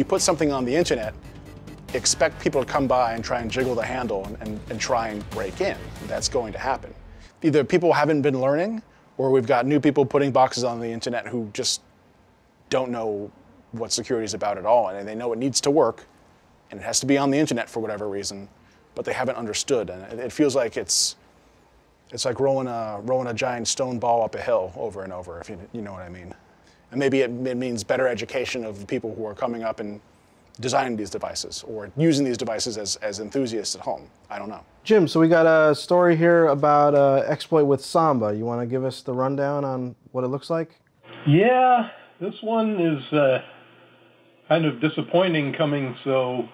you put something on the internet, expect people to come by and try and jiggle the handle and, and, and try and break in. That's going to happen. Either people haven't been learning, or we've got new people putting boxes on the internet who just don't know what security is about at all, and they know it needs to work, and it has to be on the internet for whatever reason, but they haven't understood, and it feels like it's it's like rolling a rolling a giant stone ball up a hill over and over, if you, you know what I mean. And maybe it, it means better education of the people who are coming up and designing these devices or using these devices as, as enthusiasts at home. I don't know. Jim, so we got a story here about uh, exploit with Samba. You want to give us the rundown on what it looks like? Yeah, this one is uh, kind of disappointing coming so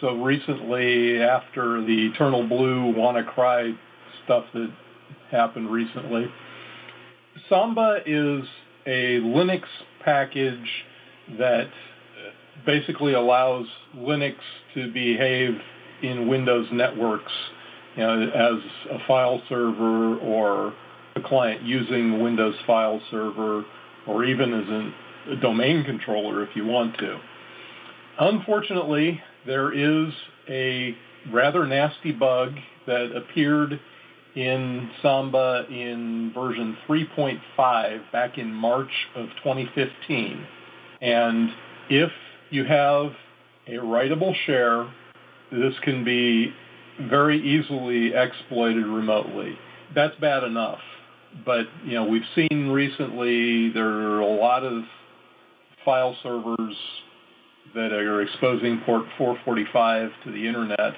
so recently after the Eternal Blue WannaCry stuff that happened recently. Samba is a Linux package that basically allows Linux to behave in Windows networks you know, as a file server or a client using Windows file server or even as a, a domain controller if you want to. Unfortunately, there is a rather nasty bug that appeared in Samba in version 3.5 back in March of 2015. And if you have a writable share, this can be very easily exploited remotely. That's bad enough. But, you know, we've seen recently there are a lot of file servers that are exposing port 445 to the internet.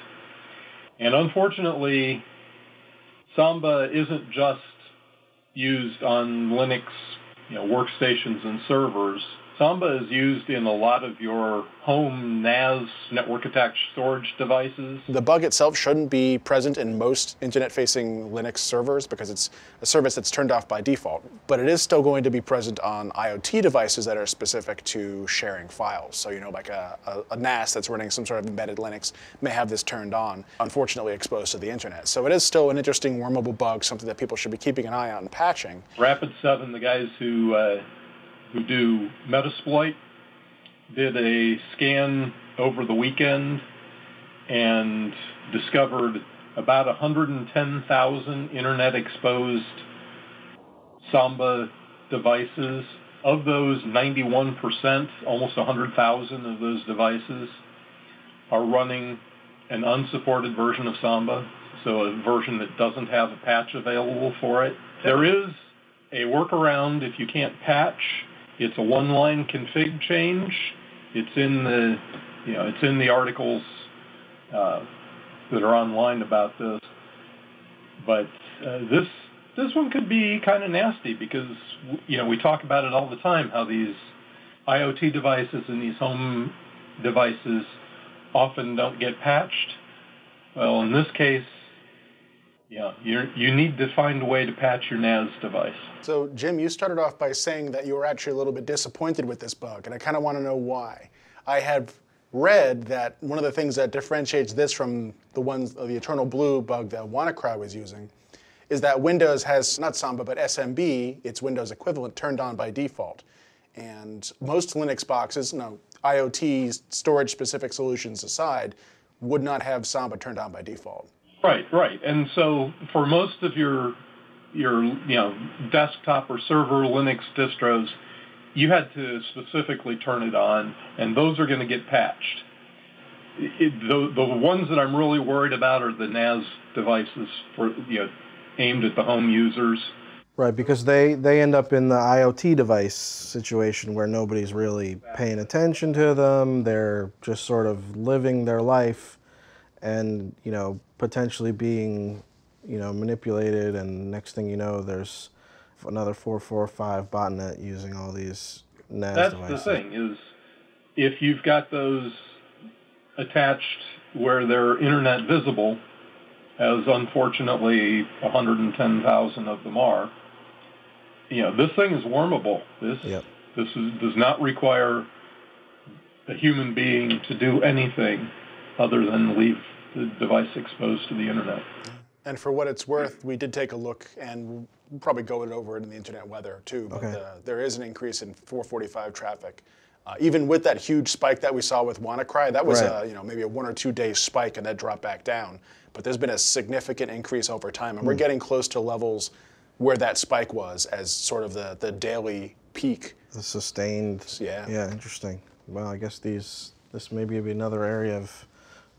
And unfortunately, Samba isn't just used on Linux you know, workstations and servers. Samba is used in a lot of your home NAS network attached storage devices. The bug itself shouldn't be present in most internet-facing Linux servers because it's a service that's turned off by default. But it is still going to be present on IoT devices that are specific to sharing files. So, you know, like a, a, a NAS that's running some sort of embedded Linux may have this turned on, unfortunately exposed to the internet. So it is still an interesting wormable bug, something that people should be keeping an eye on and patching. Rapid7, the guys who uh, who do Metasploit did a scan over the weekend and discovered about 110,000 internet exposed Samba devices. Of those, 91%, almost 100,000 of those devices are running an unsupported version of Samba, so a version that doesn't have a patch available for it. There is a workaround if you can't patch it's a one-line config change. It's in the, you know, it's in the articles uh, that are online about this. But uh, this this one could be kind of nasty because you know we talk about it all the time how these IoT devices and these home devices often don't get patched. Well, in this case, yeah, you you need to find a way to patch your NAS device. So, Jim, you started off by saying that you were actually a little bit disappointed with this bug, and I kind of want to know why. I have read that one of the things that differentiates this from the ones uh, the Eternal Blue bug that WannaCry was using is that Windows has not Samba but SMB, its Windows equivalent, turned on by default. And most Linux boxes, no IoT storage specific solutions aside, would not have Samba turned on by default. Right, right. And so for most of your your you know desktop or server Linux distros, you had to specifically turn it on, and those are going to get patched. It, the the ones that I'm really worried about are the NAS devices for you know aimed at the home users. Right, because they, they end up in the IoT device situation where nobody's really paying attention to them. They're just sort of living their life and, you know, potentially being, you know, manipulated, and next thing you know, there's another 445 botnet using all these NAS That's devices. the thing is, if you've got those attached where they're internet visible, as unfortunately 110,000 of them are, you know, this thing is wormable. This yep. this is, does not require a human being to do anything other than leave the device exposed to the internet. And for what it's worth, we did take a look and we'll probably go over it in the internet weather too. But okay. the, there is an increase in 445 traffic Uh, even with that huge spike that we saw with WannaCry, that was Right. a, you know maybe a one or two day spike and then drop back down. But there's been a significant increase over time, and we're hmm. getting close to levels where that spike was as sort of the, the daily peak. The sustained. Yeah. Yeah, interesting. Well, I guess these this may be another area of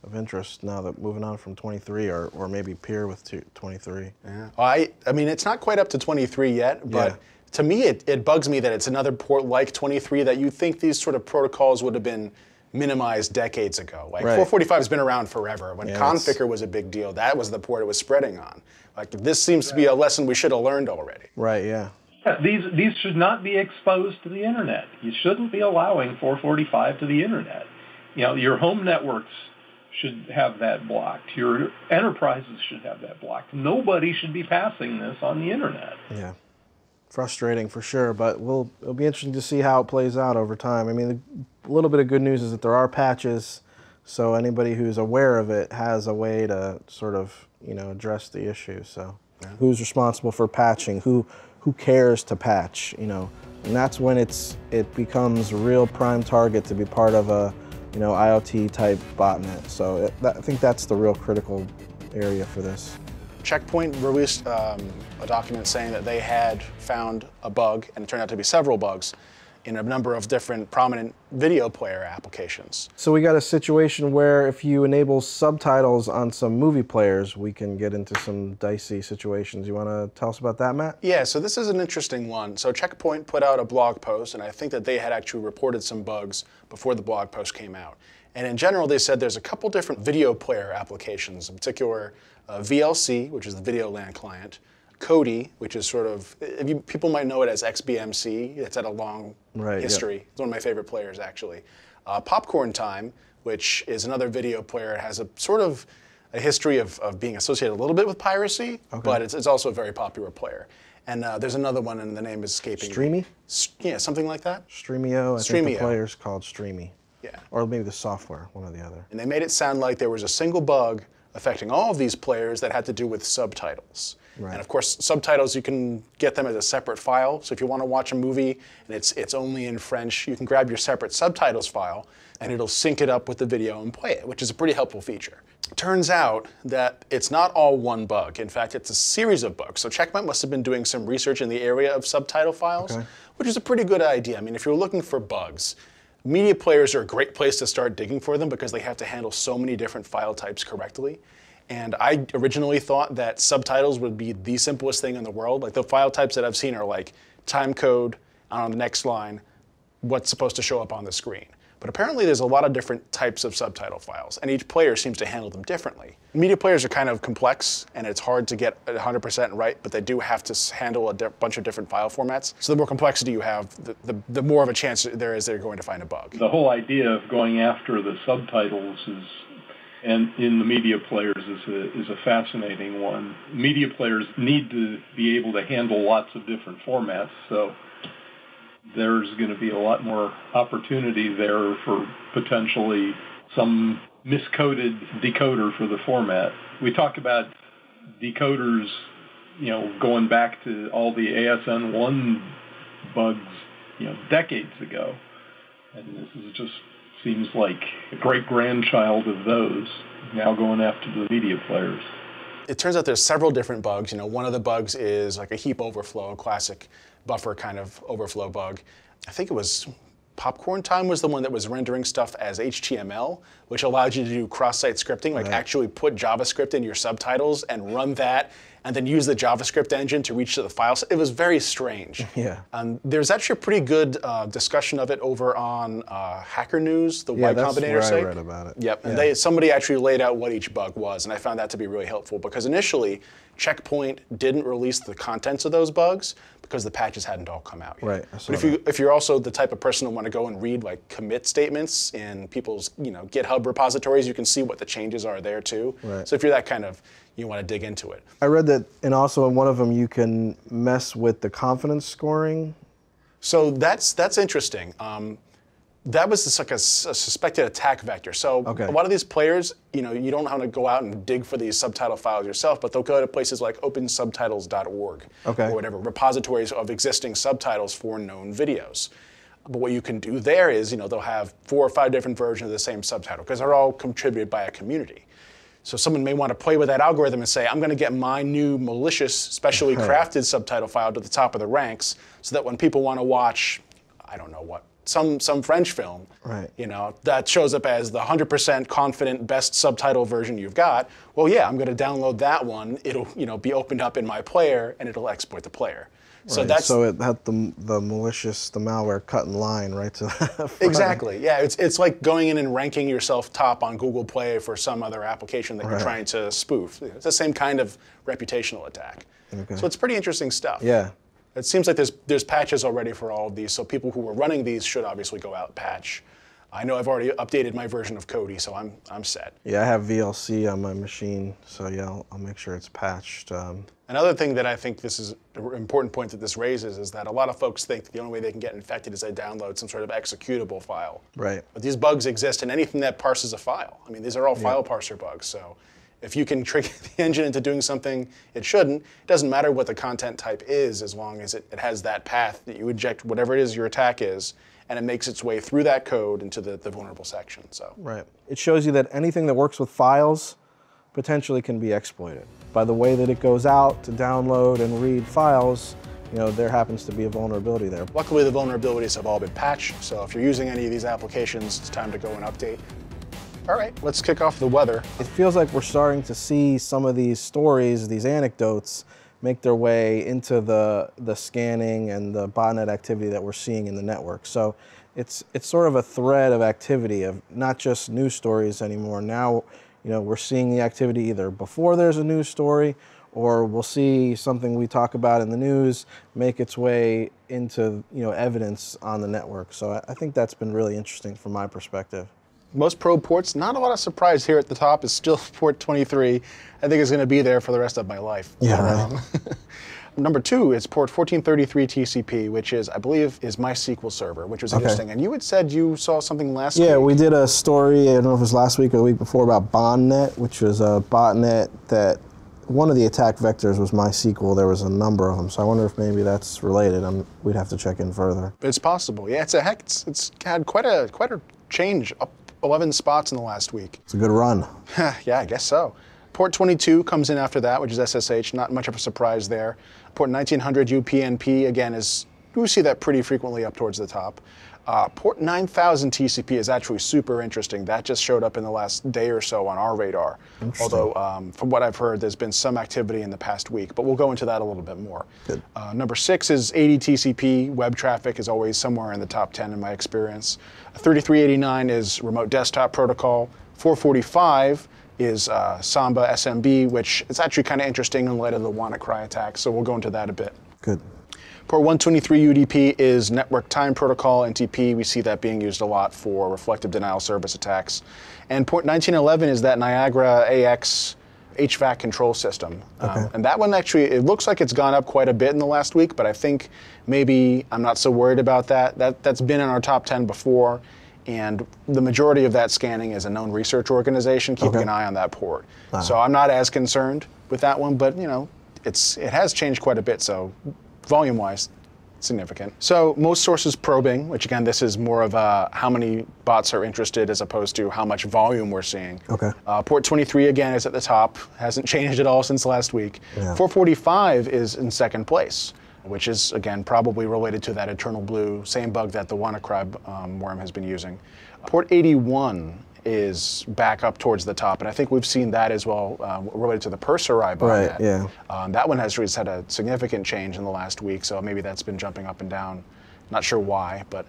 of interest now that moving on from 23 or, or maybe peer with two- 23. Yeah. I I mean it's not quite up to 23 yet, but Yeah. to me it, it bugs me that it's another port like 23 that you think these sort of protocols would have been minimized decades ago. Like Right. 445 has been around forever. When Yeah, Conficker was a big deal, that was the port it was spreading on. Like this seems to be a lesson we should have learned already. Right. Yeah. Yeah, These these should not be exposed to the internet. You shouldn't be allowing 445 to the internet. You know, your home networks should have that blocked. Your enterprises should have that blocked. Nobody should be passing this on the internet. Yeah. Frustrating for sure, but we'll it'll be interesting to see how it plays out over time. I mean, a little bit of good news is that there are patches, so anybody who's aware of it has a way to sort of you know address the issue. So, who's responsible for patching? Who who cares to patch? You know, and that's when it's it becomes a real prime target to be part of a you know IoT type botnet. So it, that, I think that's the real critical area for this. Checkpoint released um, a document saying that they had found a bug, and it turned out to be several bugs, in a number of different prominent video player applications. So we got a situation where if you enable subtitles on some movie players, we can get into some dicey situations. You want to tell us about that, Matt? Yeah, so this is an interesting one. So Checkpoint put out a blog post, and I think that they had actually reported some bugs before the blog post came out. And in general, they said there's a couple different video player applications, in particular uh, VLC, which is the Video LAN client, Kodi, which is sort of if you, people might know it as XBMC. It's had a long Right, yeah. history. It's one of my favorite players, actually. Uh, Popcorn Time, which is another video player, it has a sort of a history of, of being associated a little bit with piracy, but it's, it's also a very popular player. And uh, there's another one, and the name is escaping. Streamy? S- yeah, something like that. Stremio, I think Stremio. the player's called Streamy. Yeah. Or maybe the software, one or the other. And they made it sound like there was a single bug affecting all of these players that had to do with subtitles. Right. And of course, subtitles you can get them as a separate file. So if you want to watch a movie and it's it's only in French, you can grab your separate subtitles file and it'll sync it up with the video and play it, which is a pretty helpful feature. Turns out that it's not all one bug. In fact, it's a series of bugs. So Checkmate must have been doing some research in the area of subtitle files, Okay. which is a pretty good idea. I mean, if you're looking for bugs, media players are a great place to start digging for them because they have to handle so many different file types correctly. And I originally thought that subtitles would be the simplest thing in the world. Like the file types that I've seen are like time code, on the next line, what's supposed to show up on the screen. But apparently there's a lot of different types of subtitle files, and each player seems to handle them differently. Media players are kind of complex, and it's hard to get 100% right, but they do have to handle a bunch of different file formats. So the more complexity you have, the, the, the more of a chance there is they're going to find a bug. The whole idea of going after the subtitles is, and in the media players is a, is a fascinating one. Media players need to be able to handle lots of different formats, so there's going to be a lot more opportunity there for potentially some miscoded decoder for the format. We talk about decoders, you know, going back to all the ASN1 bugs, you know, decades ago. And this is just seems like a great grandchild of those now going after the media players. it turns out there's several different bugs. You know, one of the bugs is like a heap overflow, a classic buffer kind of overflow bug. I think it was Popcorn Time was the one that was rendering stuff as HTML, which allowed you to do cross-site scripting, like actually put JavaScript in your subtitles and run that, and then use the JavaScript engine to reach to the files. It was very strange. Yeah. Um, there's actually a pretty good uh, discussion of it over on uh, Hacker News, the Yeah, Y that's Combinator where I read about it. Yep, and Yeah. they somebody actually laid out what each bug was, and I found that to be really helpful because initially Checkpoint didn't release the contents of those bugs because the patches hadn't all come out yet. Right, But if you if you're also the type of person who want to go and read like commit statements in people's you know GitHub repositories, you can see what the changes are there too. Right. So if you're that kind of you want to dig into it. I read that, and also in one of them, you can mess with the confidence scoring. So that's that's interesting. Um, that was just like a, s- a suspected attack vector. So Okay. a lot of these players, you know, you don't have to go out and dig for these subtitle files yourself, but they'll go to places like OpenSubtitles.org Okay. or whatever repositories of existing subtitles for known videos. But what you can do there is, you know, they'll have four or five different versions of the same subtitle because they're all contributed by a community. So someone may want to play with that algorithm and say, I'm going to get my new malicious, specially crafted subtitle file to the top of the ranks so that when people want to watch, I don't know what, some some French film, Right. you know, that shows up as the 100% confident best subtitle version you've got. Well, yeah, I'm going to download that one. It'll, you know, be opened up in my player and it'll exploit the player. So Right, that's so it had the the malicious, the malware cut in line right to front. Exactly. Yeah, it's it's like going in and ranking yourself top on Google Play for some other application that you're trying to spoof. It's the same kind of reputational attack. So it's pretty interesting stuff. Yeah. It seems like there's there's patches already for all of these, so people who are running these should obviously go out patch. I know I've already updated my version of Kodi, so I'm I'm set. Yeah, I have VLC on my machine, so yeah, I'll, I'll make sure it's patched. Um, Another thing that I think this is an important point that this raises is that a lot of folks think the only way they can get infected is they download some sort of executable file. Right. But these bugs exist in anything that parses a file. I mean, these are all file parser bugs. So if you can trick the engine into doing something it shouldn't, it doesn't matter what the content type is as long as it, it has that path that you inject whatever it is your attack is, and it makes its way through that code into the, the vulnerable section. So Right. It shows you that anything that works with files potentially can be exploited. By the way that it goes out to download and read files, you know, there happens to be a vulnerability there. luckily the vulnerabilities have all been patched. So if you're using any of these applications, it's time to go and update. All right, let's kick off the weather. It feels like we're starting to see some of these stories, these anecdotes, make their way into the, the scanning and the botnet activity that we're seeing in the network. So it's, it's sort of a thread of activity of not just news stories anymore. Now, you know, we're seeing the activity either before there's a news story or we'll see something we talk about in the news make its way into, you know, evidence on the network. So I, I think that's been really interesting from my perspective. Most probe ports, not a lot of surprise here at the top, is still port 23. I think it's going to be there for the rest of my life. Yeah, right. Um, Number two is port 1433 TCP, which is, I believe, is MySQL Server, which was interesting. And you had said you saw something last Yeah, week. Yeah, we did a story, I don't know if it was last week or the week before, about BondNet, which was a botnet that one of the attack vectors was MySQL. There was a number of them, so I wonder if maybe that's related. i we'd have to check in further. It's possible. Yeah, it's a heck. It's, it's had quite a quite a change, up 11 spots in the last week. It's a good run. yeah, I guess so. Port 22 comes in after that, which is SSH. Not much of a surprise there. Port 1900 UPnP again is we see that pretty frequently up towards the top. Uh, port 9000 TCP is actually super interesting. That just showed up in the last day or so on our radar. Although, um, from what I've heard, there's been some activity in the past week, but we'll go into that a little bit more. Good. Uh, number six is 80 TCP. Web traffic is always somewhere in the top 10 in my experience. 3389 is remote desktop protocol. 445 is uh, Samba SMB, which is actually kind of interesting in light of the WannaCry attack, so we'll go into that a bit. Good. Port 123 UDP is Network Time Protocol, NTP. We see that being used a lot for reflective denial service attacks. And port 1911 is that Niagara AX HVAC control system. Um, and that one actually, it looks like it's gone up quite a bit in the last week, but I think maybe I'm not so worried about that. that that's been in our top 10 before. And the majority of that scanning is a known research organization keeping Okay. an eye on that port. So I'm not as concerned with that one, but you know, it's it has changed quite a bit. So volume-wise, significant. So most sources probing, which again, this is more of a how many bots are interested as opposed to how much volume we're seeing. Okay. Uh, port 23 again is at the top, hasn't changed at all since last week. Yeah. 445 is in second place, which is again probably related to that eternal blue, same bug that the WannaCry um, worm has been using. Port 81 is back up towards the top, and I think we've seen that as well uh, related to the Persirai botnet. Right, yeah. Um, that one has had a significant change in the last week, so maybe that's been jumping up and down. Not sure why, but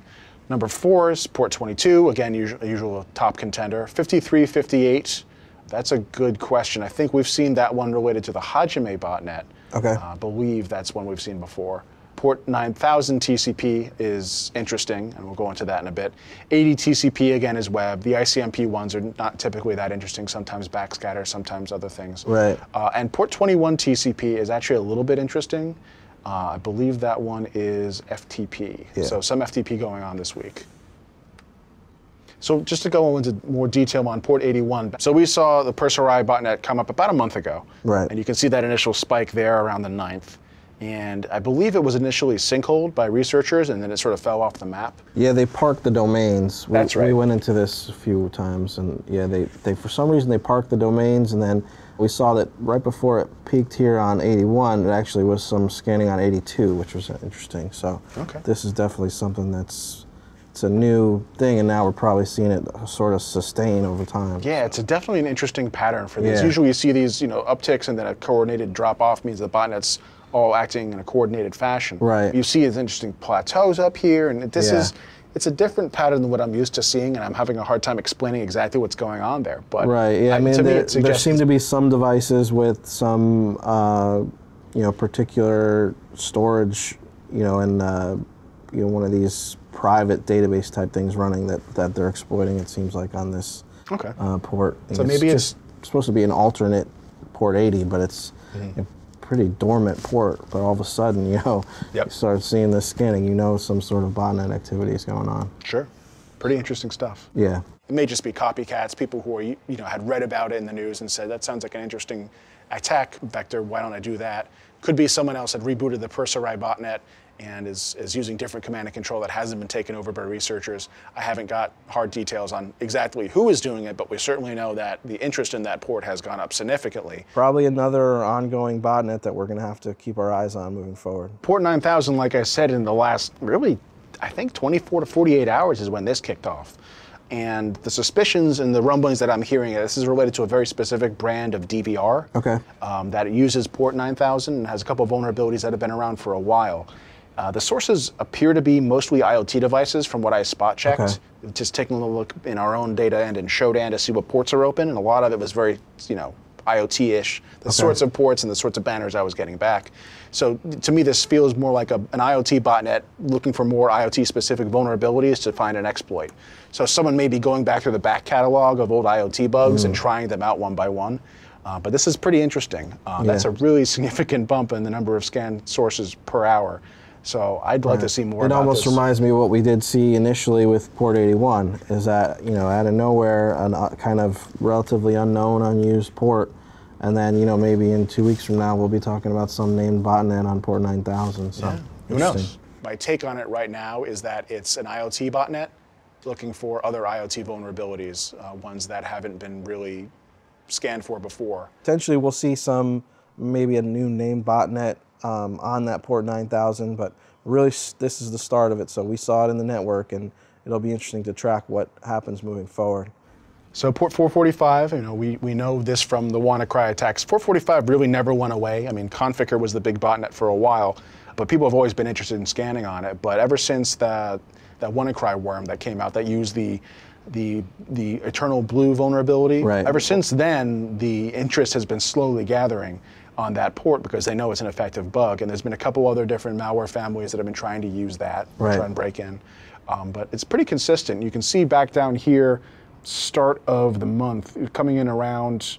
number four is port 22, again, usual, usual top contender. 53, 58, that's a good question. I think we've seen that one related to the Hajime botnet. Okay. Uh, I believe that's one we've seen before. Port 9000 TCP is interesting, and we'll go into that in a bit. 80 TCP again is web. The ICMP ones are not typically that interesting. Sometimes backscatter, sometimes other things. Right. Uh, and port 21 TCP is actually a little bit interesting. Uh, I believe that one is FTP. Yeah. So some FTP going on this week. So just to go into more detail on port 81. So we saw the Persirai botnet come up about a month ago. Right. And you can see that initial spike there around the 9th. And I believe it was initially sinkholed by researchers, and then it sort of fell off the map. Yeah, they parked the domains. We, That's right. We went into this a few times, and yeah, they, they for some reason they parked the domains, and then we saw that right before it peaked here on 81, it actually was some scanning on 82, which was interesting. So Okay. this is definitely something that's it's a new thing, and now we're probably seeing it sort of sustain over time. Yeah, it's a definitely an interesting pattern for this. Yeah. Usually you see these, you know, upticks and then a coordinated drop off means the botnet's all acting in a coordinated fashion. Right. You see these interesting plateaus up here, and this Yeah. is it's a different pattern than what I'm used to seeing, and I'm having a hard time explaining exactly what's going on there. But Right. Yeah. I mean, to me, there, it there seem to be some devices with some, uh, you know, particular storage, you know, and uh, you know, one of these private database type things running that that they're exploiting. It seems like on this Okay. uh, port. So maybe just supposed to be an alternate port 80, but it's Mm-hmm. a pretty dormant port. But all of a sudden, you know, Yep. you start seeing this scanning. You know, some sort of botnet activity is going on. Sure. Pretty interesting stuff. Yeah. It may just be copycats, people who are, you know had read about it in the news and said that sounds like an interesting attack vector. Why don't I do that? Could be someone else had rebooted the Persirai botnet and is, is using different command and control that hasn't been taken over by researchers. I haven't got hard details on exactly who is doing it, but we certainly know that the interest in that port has gone up significantly. Probably another ongoing botnet that we're going to have to keep our eyes on moving forward. Port 9000, like I said, in the last really, I think 24 to 48 hours is when this kicked off. And the suspicions and the rumblings that I'm hearing, this is related to a very specific brand of DVR Okay. um, that uses Port 9000 and has a couple of vulnerabilities that have been around for a while. Uh, the sources appear to be mostly IoT devices from what I spot checked. Okay. Just taking a look in our own data and in Shodan to see what ports are open, and a lot of it was very, you know, IoT-ish, the sorts of ports and the sorts of banners I was getting back. So to me, this feels more like a, an IoT botnet looking for more IoT-specific vulnerabilities to find an exploit. So someone may be going back through the back catalog of old IoT bugs and trying them out one by one. Uh, but this is pretty interesting. Uh, That's a really significant bump in the number of scan sources per hour. So I'd like to see more It almost this. reminds me of what we did see initially with Port 81. Is that you know out of nowhere, a uh, kind of relatively unknown, unused port, and then you know maybe in two weeks from now we'll be talking about some named botnet on Port 9000. So Who interesting. knows? My take on it right now is that it's an IoT botnet looking for other IoT vulnerabilities, uh, ones that haven't been really scanned for before. Potentially we'll see some maybe a new named botnet um, on that Port 9000, but really this is the start of it. So we saw it in the network, and it'll be interesting to track what happens moving forward. So port 445, you know, we, we know this from the WannaCry attacks. 445 really never went away. I mean, Conficker was the big botnet for a while, but people have always been interested in scanning on it. But ever since that that WannaCry worm that came out that used the the the eternal blue vulnerability, Right. ever since then the interest has been slowly gathering on that port because they know it's an effective bug. And there's been a couple other different malware families that have been trying to use that, Right. try and break in. Um, but it's pretty consistent. You can see back down here, start of the month, coming in around,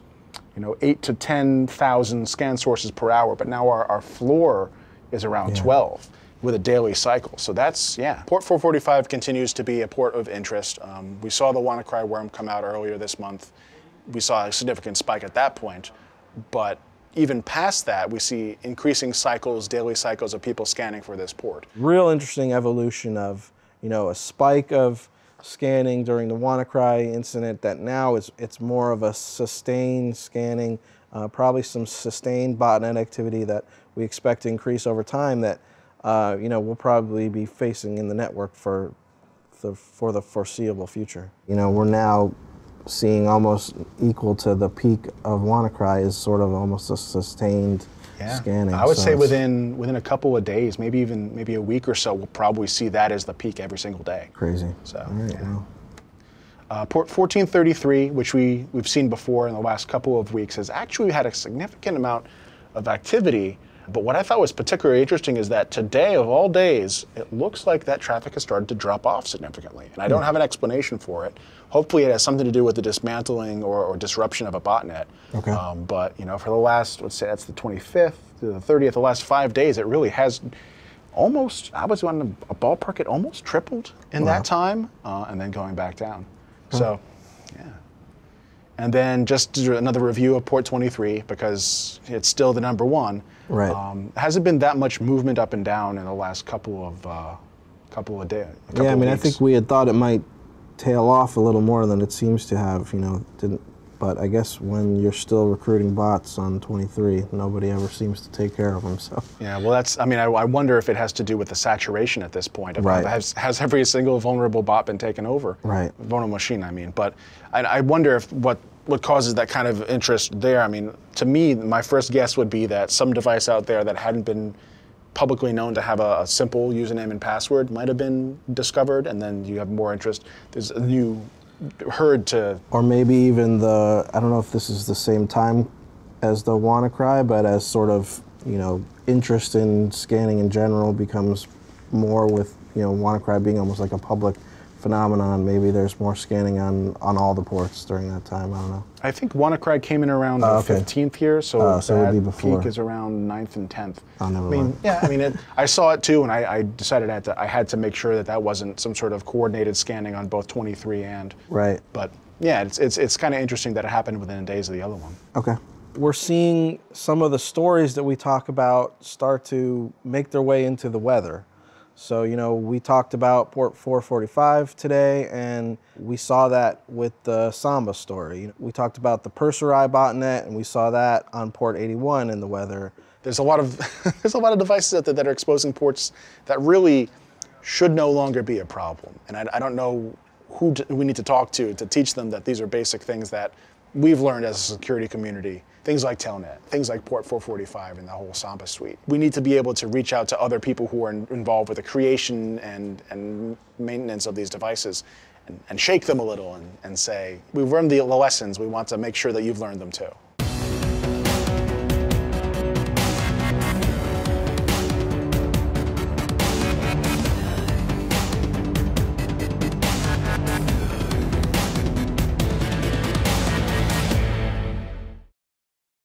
you know, eight to ten thousand scan sources per hour. But now our, our floor is around Yeah. 12 with a daily cycle. So that's yeah. Port 445 continues to be a port of interest. Um, we saw the WannaCry worm come out earlier this month. We saw a significant spike at that point, but even past that, we see increasing cycles, daily cycles of people scanning for this port. real interesting evolution of you know a spike of scanning during the WannaCry incident that now is it's more of a sustained scanning, uh, probably some sustained botnet activity that we expect to increase over time that uh, you know we'll probably be facing in the network for the for the foreseeable future. You know we're now seeing almost equal to the peak of WannaCry is sort of almost a sustained scanning. I would So say within within a couple of days, maybe even maybe a week or so, we'll probably see that as the peak every single day. crazy. So, right, yeah. Uh, port 1433, which we, we've seen before in the last couple of weeks, has actually had a significant amount of activity. But what I thought was particularly interesting is that today, of all days, it looks like that traffic has started to drop off significantly. And I don't have an explanation for it. Hopefully, it has something to do with the dismantling or, or disruption of a botnet. Okay. Um, but you know, for the last, let's say that's the 25th to the 30th, the last five days, it really has almost. I was on a ballpark. It almost tripled in Wow. that time, uh, and then going back down. So, yeah, And then just another review of port 23 because it's still the number one. Right. Um, hasn't been that much movement up and down in the last couple of uh, couple of days. Yeah, I mean, I think we had thought it might tail off a little more than it seems to have. You know, didn't. But I guess when you're still recruiting bots on 23, nobody ever seems to take care of them. So. Yeah, well, that's. I mean, I, I wonder if it has to do with the saturation at this point. Right. Has, has every single vulnerable bot been taken over? Right. Vulnerable machine, I mean. But I, I wonder if what what causes that kind of interest there. I mean, to me, my first guess would be that some device out there that hadn't been publicly known to have a, a, simple username and password might have been discovered, and then you have more interest. There's a new herd to. Or maybe even the, I don't know if this is the same time as the WannaCry, but as sort of, you know, interest in scanning in general becomes more with, you know, WannaCry being almost like a public phenomenon. Maybe there's more scanning on, on all the ports during that time. I don't know. I think WannaCry came in around Uh, the okay. 15th here, so, Uh, so it would that be peak is around 9th and 10th. Oh, never I mean, mind. yeah, I mean, it, I saw it too, and I, I decided I had, to, I had to make sure that that wasn't some sort of coordinated scanning on both 23 and. Right. But yeah, it's it's, it's kind of interesting that it happened within days of the other one. Okay. We're seeing some of the stories that we talk about start to make their way into the weather. So, you know, we talked about port 445 today, and we saw that with the Samba story. We talked about the Persirai botnet, and we saw that on port 81 in the weather. There's a lot of there's a lot of devices out there that are exposing ports that really should no longer be a problem, and I, I don't know who we need to talk to to teach them that these are basic things that we've learned as a security community. Things like Telnet, things like Port 445 and the whole Samba suite. We need to be able to reach out to other people who are in- involved with the creation and, and maintenance of these devices and, and shake them a little and, and say, we've learned the lessons, we want to make sure that you've learned them too.